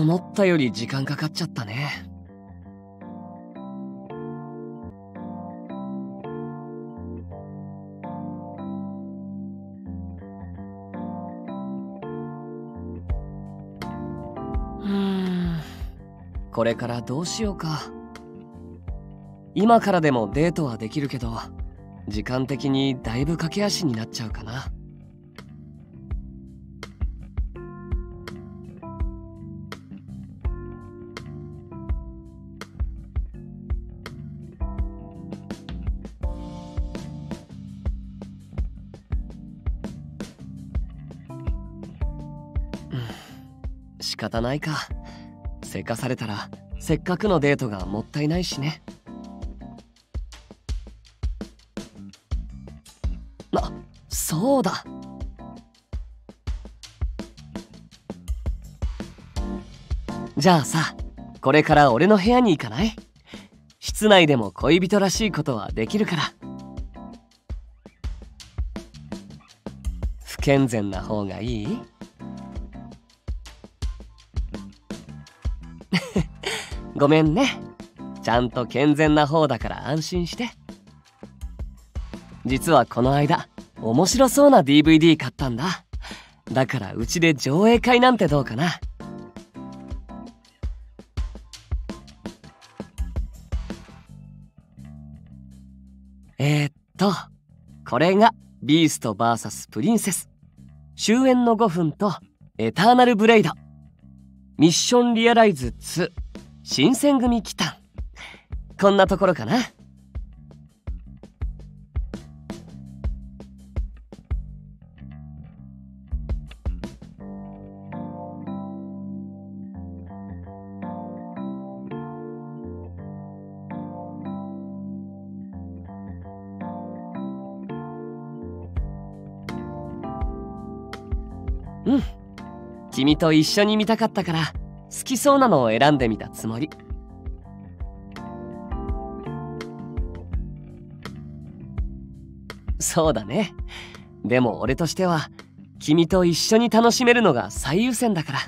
思ったより時間かかっちゃったね。うん。これからどうしようか。今からでもデートはできるけど時間的にだいぶ駆け足になっちゃうかな方ないか。せかされたらせっかくのデートがもったいないしね。あそうだ。じゃあさこれから俺の部屋に行かない？室内でも恋人らしいことはできるから。不健全な方がいい？ごめんね。ちゃんと健全な方だから安心して。実はこの間面白そうな DVD 買ったんだ。だからうちで上映会なんてどうかな。えー、っとこれがビースト VS プリンセス。終焉の5分とエターナルブレイド。ミッションリアライズ2新選組来た。こんなところかな。うん。君と一緒に見たかったから。好きそうなのを選んでみたつもり。そうだね。でも俺としては君と一緒に楽しめるのが最優先だから。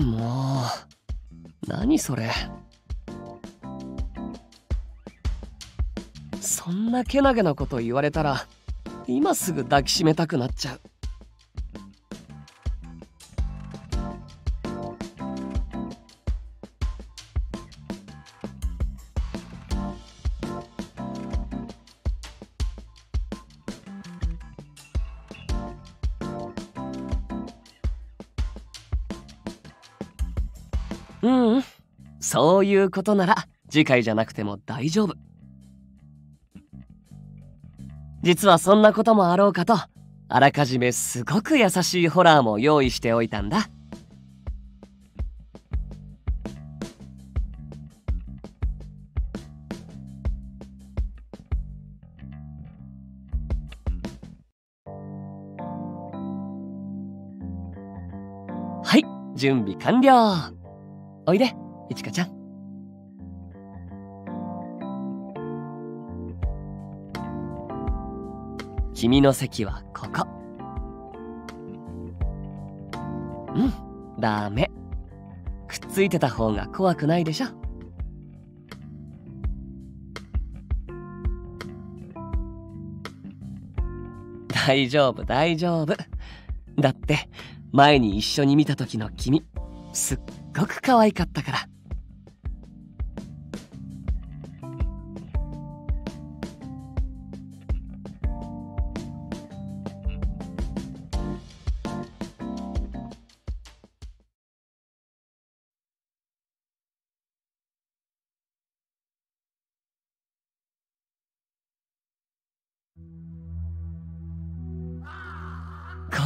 もう何それ。そんなけなげなこと言われたら今すぐ抱きしめたくなっちゃうう。そういうことなら次回じゃなくても大丈夫。実はそんなこともあろうかとあらかじめすごく優しいホラーも用意しておいたんだ。はい準備完了。おいでいちかちゃん。君の席はここ。うんダメ。くっついてた方が怖くないでしょ。大丈夫大丈夫。だって前に一緒に見た時の君すっごく可愛かったから。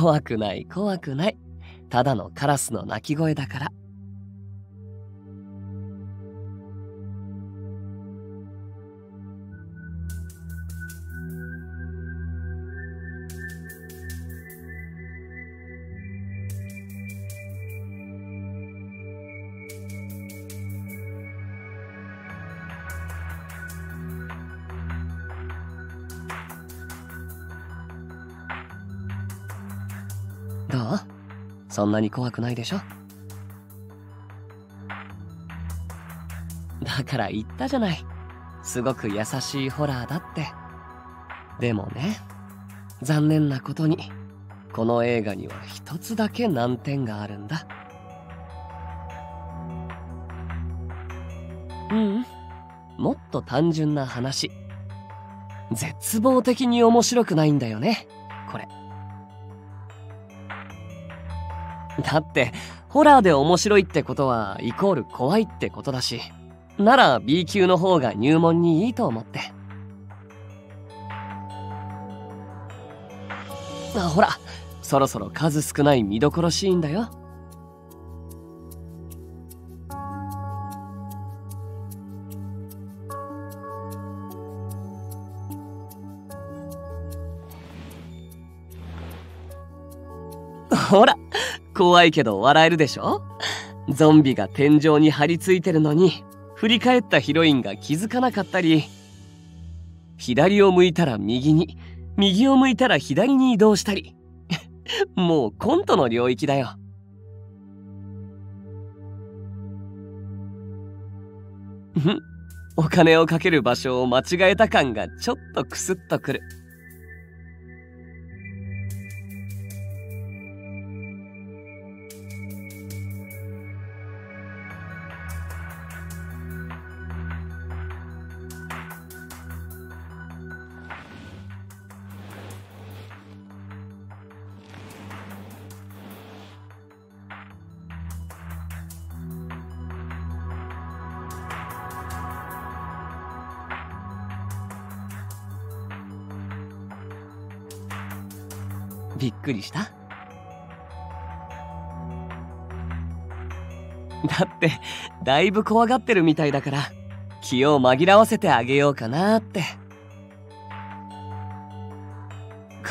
怖くない怖くない。ただのカラスの鳴き声だから。そんなに怖くないでしょ？だから言ったじゃない。すごく優しいホラーだって。でもね残念なことにこの映画には一つだけ難点があるんだ。うん？もっと単純な話。絶望的に面白くないんだよねこれだってホラーで面白いってことはイコール怖いってことだしなら B 級の方が入門にいいと思って。あほらそろそろ数少ない見どころシーンだよ。ほら怖いけど笑えるでしょ？ゾンビが天井に張り付いてるのに振り返ったヒロインが気づかなかったり左を向いたら右に右を向いたら左に移動したり もうコントの領域だよ。お金をかける場所を間違えた感がちょっとクスッとくる。りした？だってだいぶ怖がってるみたいだから気を紛らわせてあげようかなって。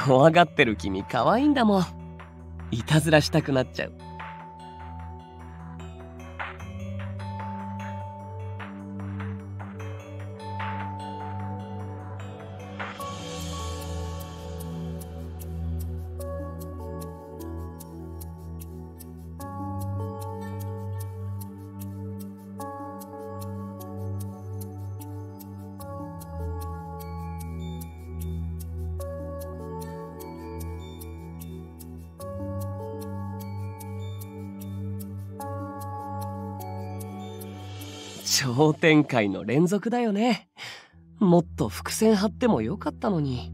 怖がってる君可愛いんだもん。いたずらしたくなっちゃう。商店会の連続だよねもっと伏線張ってもよかったのに。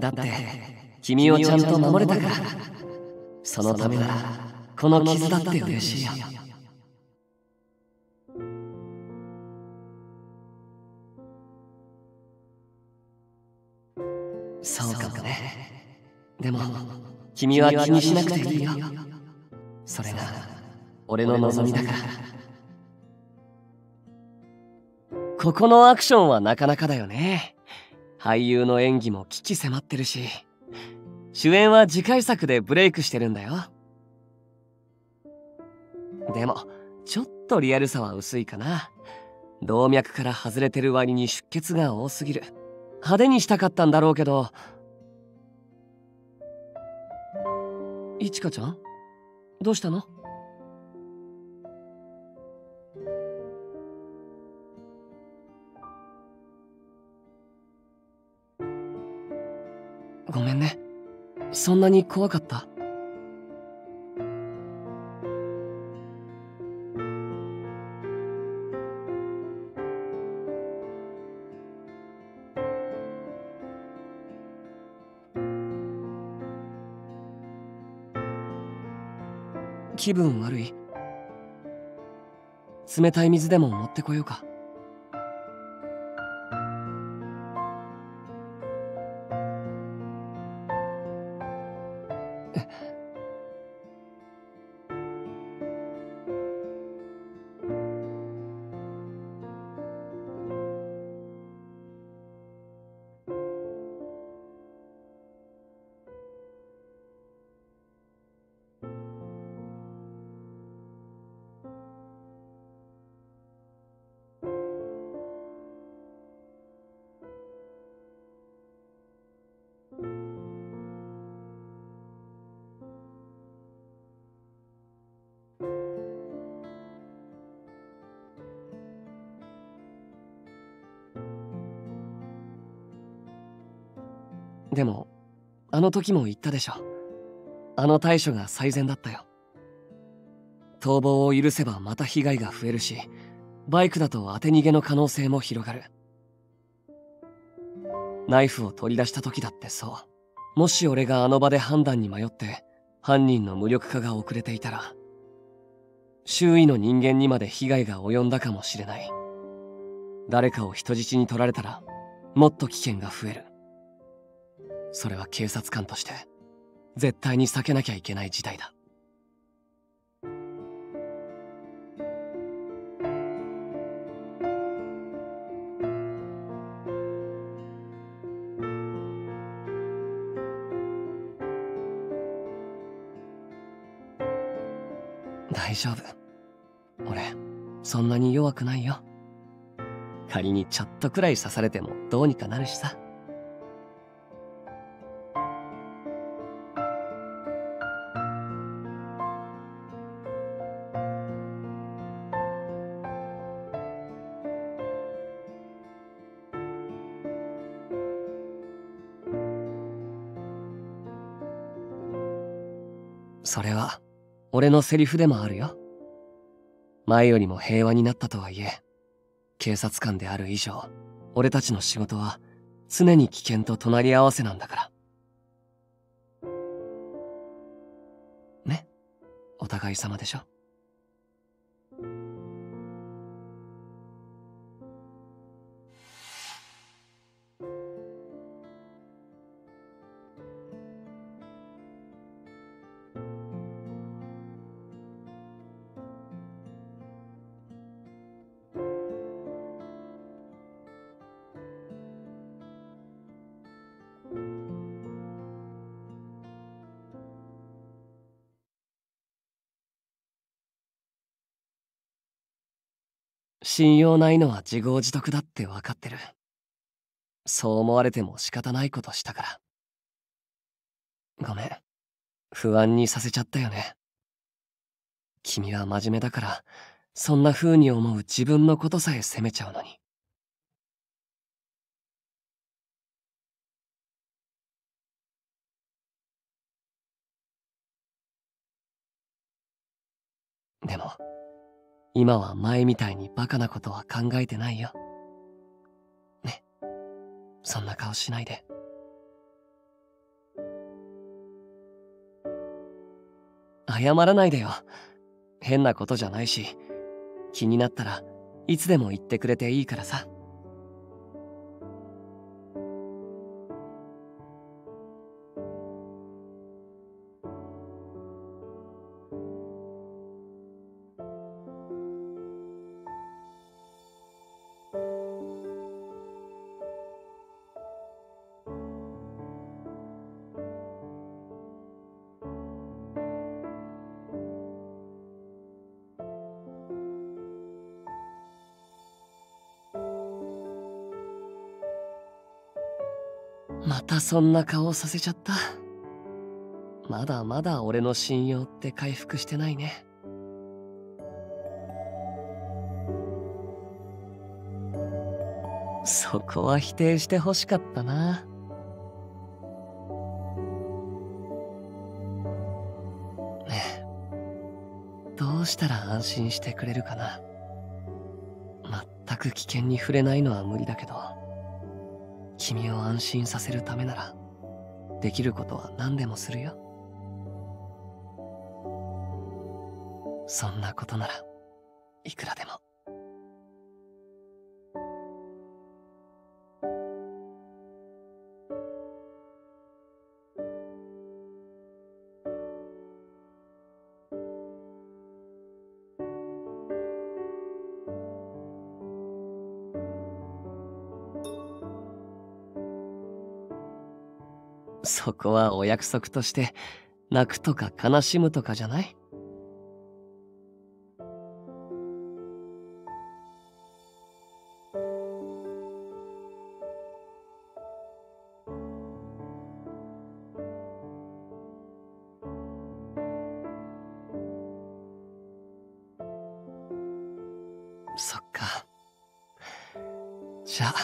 だって君をちゃんと守れたからそのためならこの傷だって嬉しいよ。そうかもね。でも君は気にしなくていいよ。それが俺の望みだからここのアクションはなかなかだよね。俳優の演技も危機迫ってるし。主演は次回作でブレイクしてるんだよ。でもちょっとリアルさは薄いかな。動脈から外れてる割に出血が多すぎる。派手にしたかったんだろうけど。いちかちゃん？どうしたの？そんなに怖かった？気分悪い？冷たい水でも持ってこようか。でもあの時も言ったでしょ。あの対処が最善だったよ。逃亡を許せばまた被害が増えるしバイクだと当て逃げの可能性も広がる。ナイフを取り出した時だってそう。もし俺があの場で判断に迷って犯人の無力化が遅れていたら周囲の人間にまで被害が及んだかもしれない。誰かを人質に取られたらもっと危険が増える。それは警察官として絶対に避けなきゃいけない事態だ。大丈夫。俺そんなに弱くないよ。仮にちょっとくらい刺されてもどうにかなるしさ。俺のセリフでもあるよ。前よりも平和になったとはいえ警察官である以上俺たちの仕事は常に危険と隣り合わせなんだから。ね？お互い様でしょ？信用ないのは自業自得だって分かってる。そう思われても仕方ないことしたから。ごめん。不安にさせちゃったよね。君は真面目だからそんな風に思う自分のことさえ責めちゃうのに。でも今は前みたいにバカなことは考えてないよ。ね。そんな顔しないで。謝らないでよ。変なことじゃないし、気になったらいつでも言ってくれていいからさ。またそんな顔させちゃった。まだまだ俺の信用って回復してないね。そこは否定してほしかったな。ねえ、どうしたら安心してくれるかな。全く危険に触れないのは無理だけど。君を安心させるためならできることは何でもするよ。そんなことならいくらでも。そこはお約束として泣くとか悲しむとかじゃない？そっか。じゃあ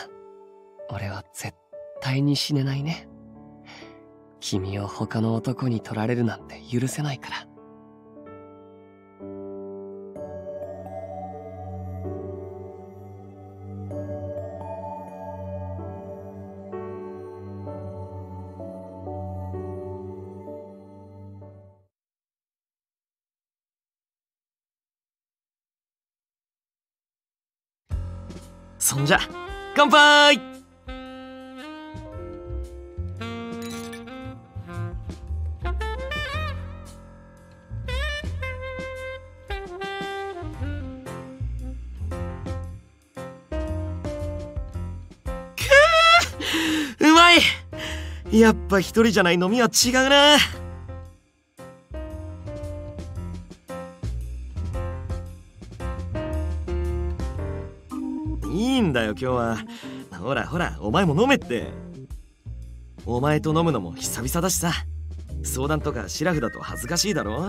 俺は絶対に死ねないね。君を他の男に取られるなんて許せないから。そんじゃ乾杯!やっぱ一人じゃない飲みは違うな。いいんだよ今日は。ほらほらお前も飲めって。お前と飲むのも久々だしさ。相談とかシラフだと恥ずかしいだろ。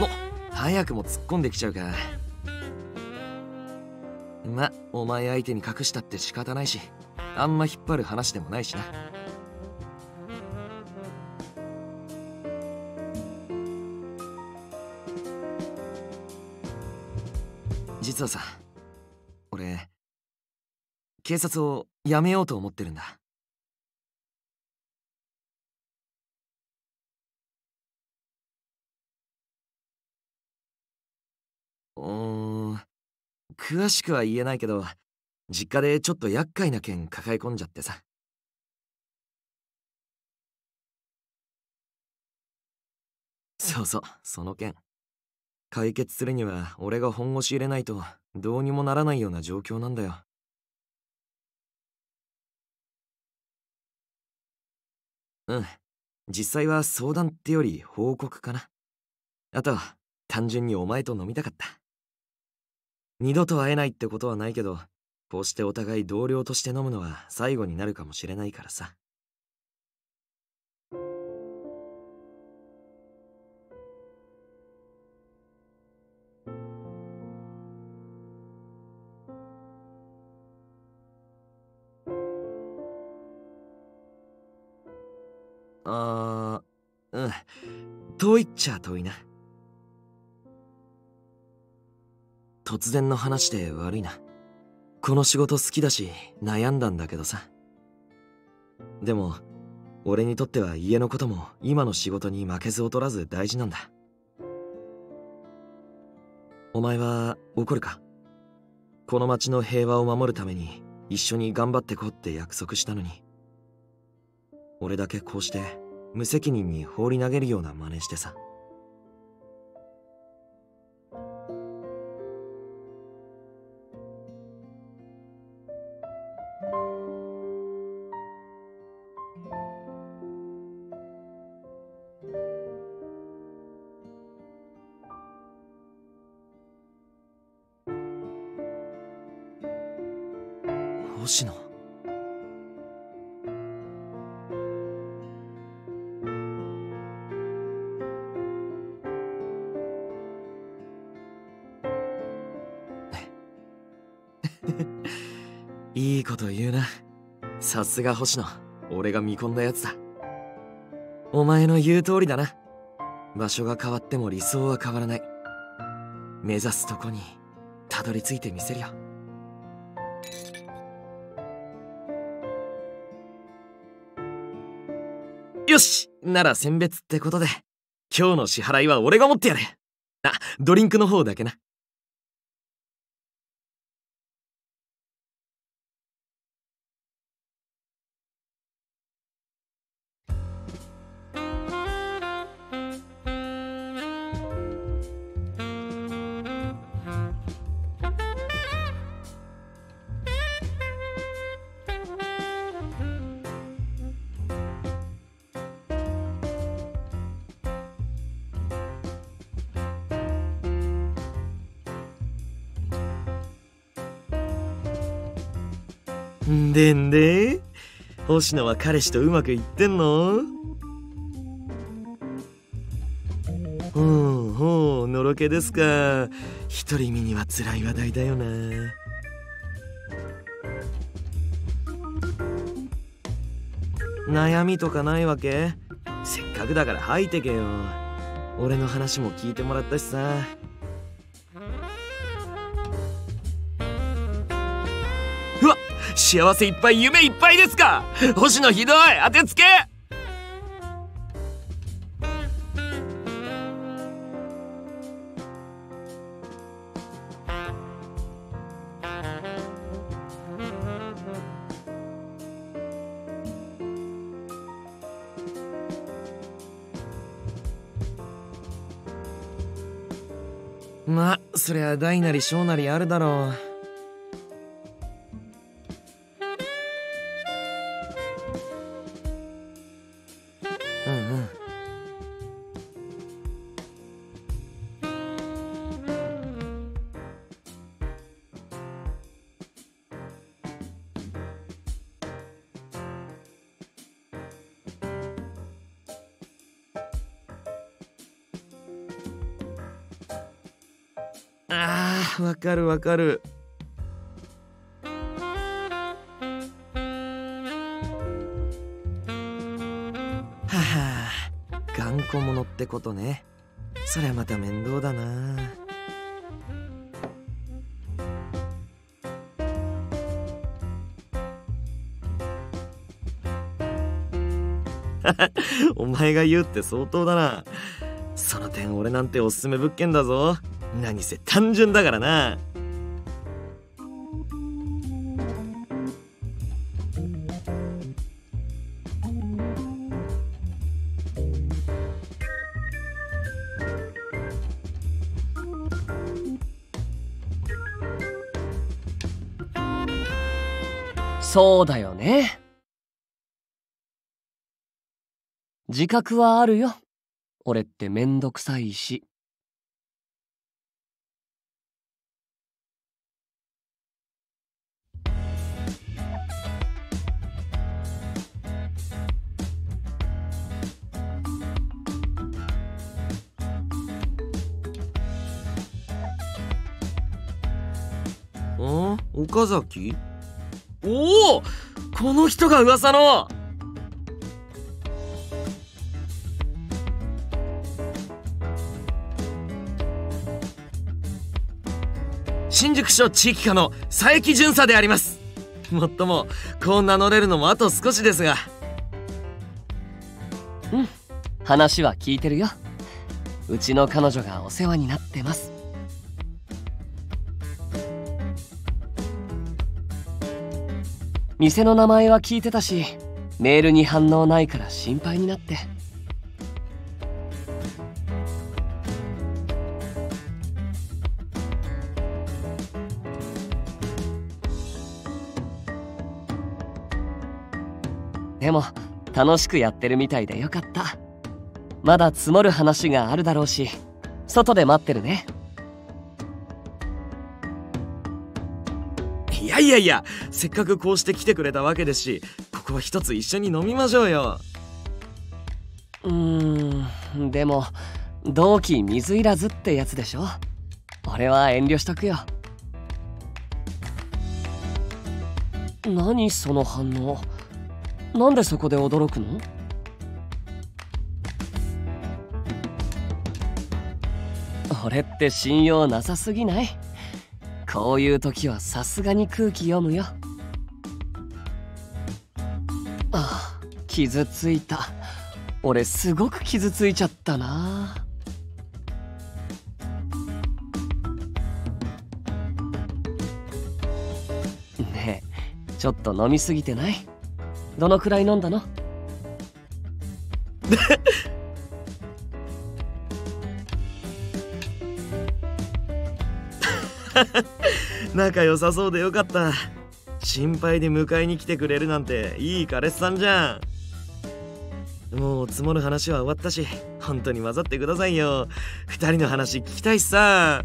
お早くも突っ込んできちゃうか。まお前相手に隠したって仕方ないしあんま引っ張る話でもないしな。実はさ俺警察を辞めようと思ってるんだ。詳しくは言えないけど実家でちょっと厄介な件抱え込んじゃってさ。そうそうその件。解決するには俺が本腰入れないとどうにもならないような状況なんだよ。うん。実際は相談ってより報告かな。あとは単純にお前と飲みたかった。二度と会えないってことはないけどこうしてお互い同僚として飲むのは最後になるかもしれないからさ。あーうん。遠いっちゃ遠いな。突然の話で悪いな。この仕事好きだし悩んだんだけどさ。でも、俺にとっては家のことも今の仕事に負けず劣らず大事なんだ。お前は怒るか？この町の平和を守るために一緒に頑張ってこって約束したのに。俺だけこうして無責任に放り投げるような真似してさ。星野 いいこと言うな。さすが星野。俺が見込んだやつだ。お前の言う通りだな。場所が変わっても理想は変わらない。目指すとこにたどり着いてみせるよ。なら選別ってことで。今日の支払いは俺が持ってやる。あドリンクの方だけな。でんで星野は彼氏とうまくいってんの？ほうほうのろけですか。独り身には辛い話題だよな。悩みとかないわけ？せっかくだから吐いてけよ。俺の話も聞いてもらったしさ。幸せいっぱい夢いっぱいですか？星野ひどい当てつけ！まあそりゃ大なり小なりあるだろう。あーわかるわかる。はは頑固者ってことね。そりゃまた面倒だな。お前が言うって相当だな。その点俺なんておすすめ物件だぞ。何せ単純だからな。そうだよね。自覚はあるよ。俺ってめんどくさいし。岡崎？おおこの人が噂の。新宿署地域課の佐伯巡査であります。もっともこう名乗れるのもあと少しですが。話は聞いてるよ。うちの彼女がお世話になってます店の名前は聞いてたしメールに反応ないから心配になって。でも楽しくやってるみたいでよかった。まだ積もる話があるだろうし外で待ってるね。やいやいやせっかくこうして来てくれたわけですしここは一つ一緒に飲みましょうよ。うーんでも同期水いらずってやつでしょ？俺は遠慮しとくよ。何その反応？なんでそこで驚くの？俺って信用なさすぎない？こういう時はさすがに空気読むよ。ああ傷ついた。俺すごく傷ついちゃったな。ねえちょっと飲みすぎてない？どのくらい飲んだの？仲良さそうでよかった。心配で迎えに来てくれるなんていい彼氏さんじゃん。もう積もる話は終わったし本当に混ざってくださいよ。二人の話聞きたいしさ。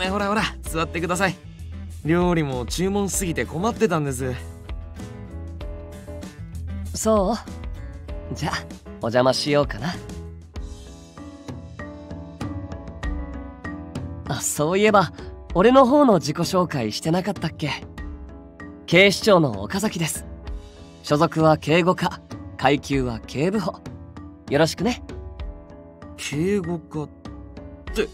ねほらほら座ってください。料理も注文しすぎて困ってたんです。そう？じゃあお邪魔しようかな。そういえば俺の方の自己紹介してなかったっけ？警視庁の岡崎です。所属は警護課階級は警部補。よろしくね。敬語課って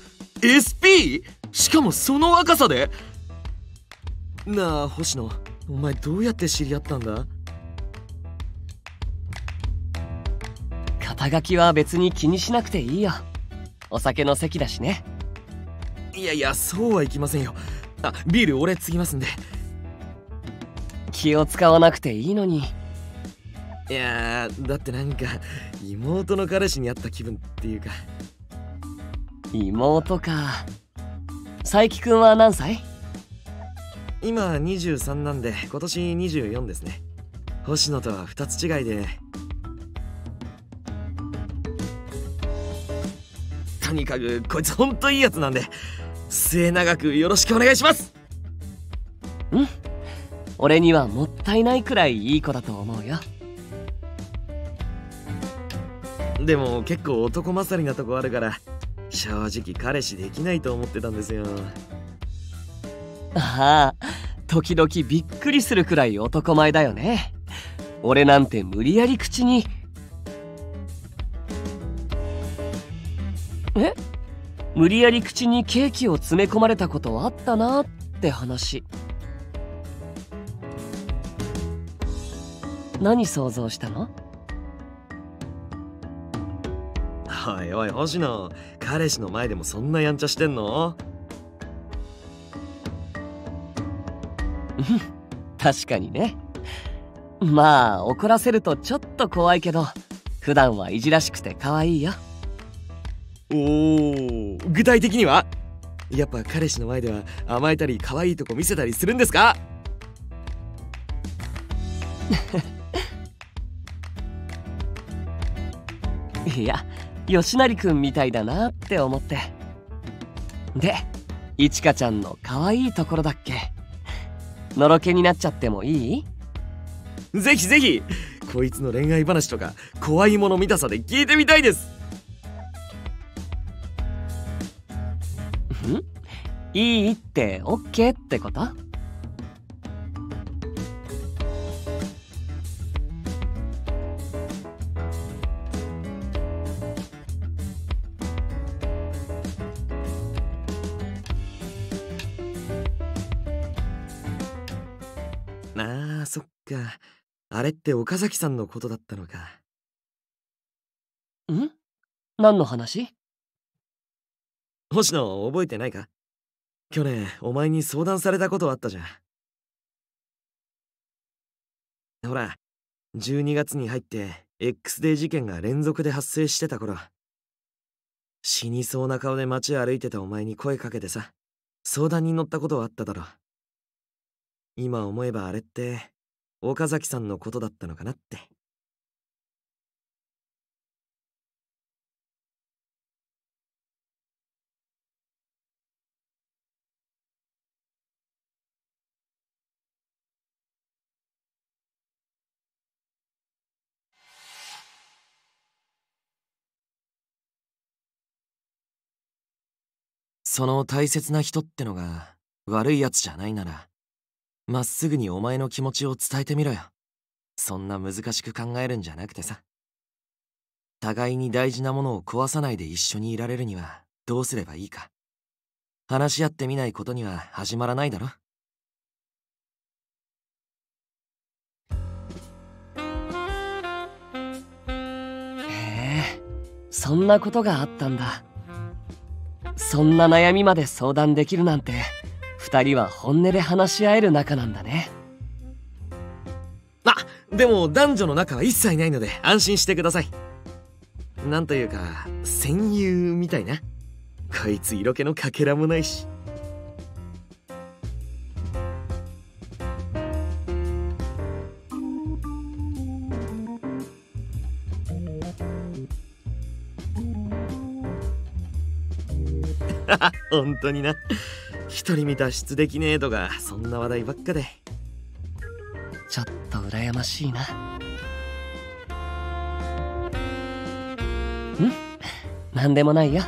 SP? しかもその若さで？なあ星野お前どうやって知り合ったんだ？肩書きは別に気にしなくていいよ。お酒の席だしねいやいやそうはいきませんよ。あビール俺継ぎますんで。気を使わなくていいのに。いやーだってなんか妹の彼氏に会った気分っていうか。妹か。佐伯くんは何歳？今23なんで今年24ですね。星野とは2つ違いで。とにかくこいつほんといいやつなんで末永くよろしくお願いします。うん。俺にはもったいないくらいいい子だと思うよ。でも結構男勝りなとこあるから正直彼氏できないと思ってたんですよ。ああ時々びっくりするくらい男前だよね。俺なんて無理やり口に無理やり口にケーキを詰め込まれたことあったなって話。何想像したの？おいおい星野。彼氏の前でもそんなやんちゃしてんの？確かにね。まあ怒らせるとちょっと怖いけど普段はいじらしくて可愛いよおお具体的には？やっぱ彼氏の前では甘えたり可愛いとこ見せたりするんですか？いや吉成くんみたいだなって思って。でいちかちゃんの可愛いところだっけ？のろけになっちゃってもいい？ぜひぜひ。こいつの恋愛話とか怖いもの見たさで聞いてみたいですいいってオッケーってこと？あーそっか。あれって岡崎さんのことだったのか。ん？何の話？星野覚えてないか？去年お前に相談されたことあったじゃん。ほら12月に入って X デー事件が連続で発生してた頃。死にそうな顔で街歩いてたお前に声かけてさ相談に乗ったことはあっただろ今思えばあれって岡崎さんのことだったのかなって。その大切な人ってのが悪いやつじゃないならまっすぐにお前の気持ちを伝えてみろよ。そんな難しく考えるんじゃなくてさ。互いに大事なものを壊さないで一緒にいられるにはどうすればいいか。話し合ってみないことには始まらないだろ。へえそんなことがあったんだ。そんな悩みまで相談できるなんて2人は本音で話し合える仲なんだね。あでも男女の仲は一切ないので安心してください。なんというか戦友みたいな。こいつ色気のかけらもないし。本当にな。一人見脱出できねえとかそんな話題ばっかで。ちょっと羨ましいな。ん？なんでもないよ